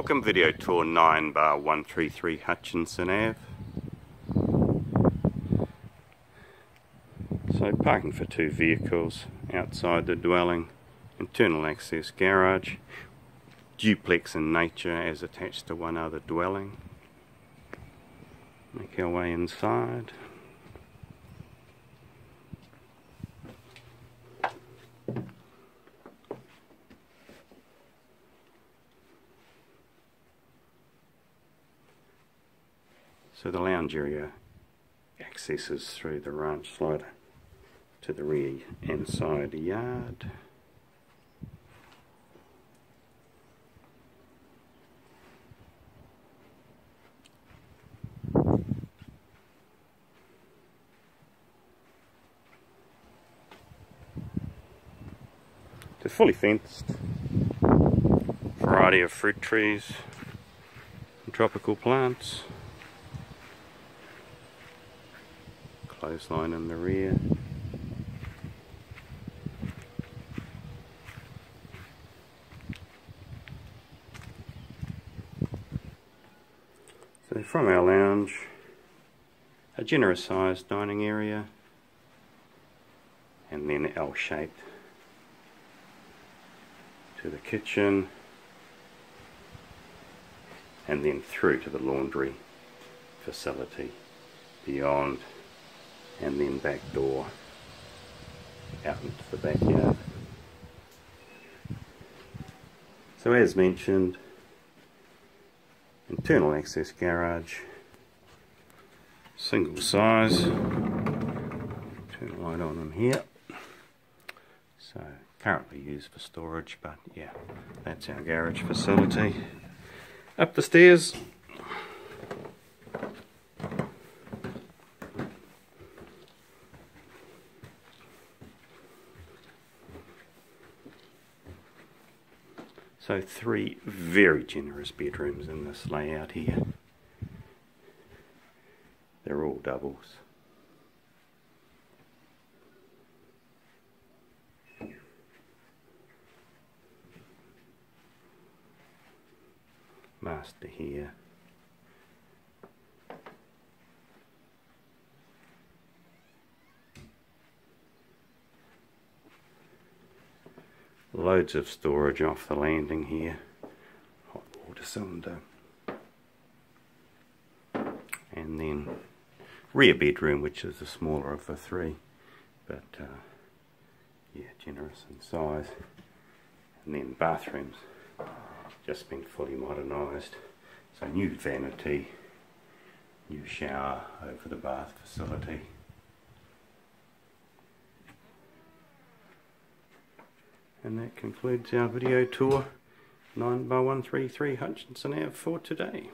Welcome video tour 9 bar 133 Hutchinson Ave. So parking for two vehicles outside the dwelling, internal access garage, duplex in nature as attached to one other dwelling. Make our way inside. So the lounge area accesses through the ranch slider to the rear inside yard. It's fully fenced. Variety of fruit trees and tropical plants. Clothesline in the rear. So from our lounge, a generous sized dining area and then L-shaped to the kitchen and then through to the laundry facility beyond and then back door out into the backyard. So as mentioned, internal access garage, single size, turn the light on in here. So currently used for storage, but yeah, that's our garage facility. Up the stairs, So three very generous bedrooms in this layout here. They're all doubles. Master here. Loads of storage off the landing here. Hot water cylinder. And then rear bedroom, which is the smaller of the three. But uh, yeah, generous in size. And then bathrooms, just been fully modernised. So new vanity, new shower over the bath facility. And that concludes our video tour 9 by 133 Hutchinson Ave for today.